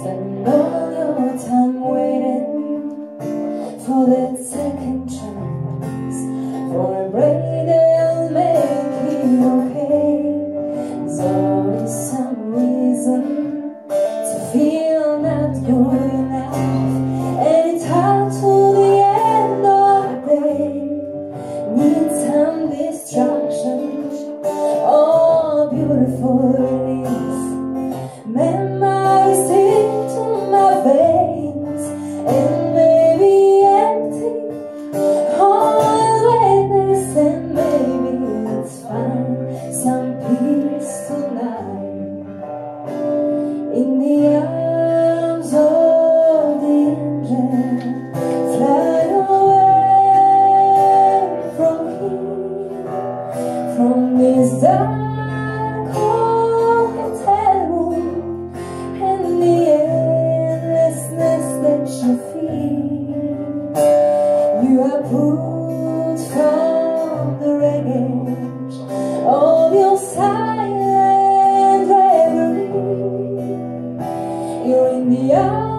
spend all your time waiting for that second chance, for a break 你要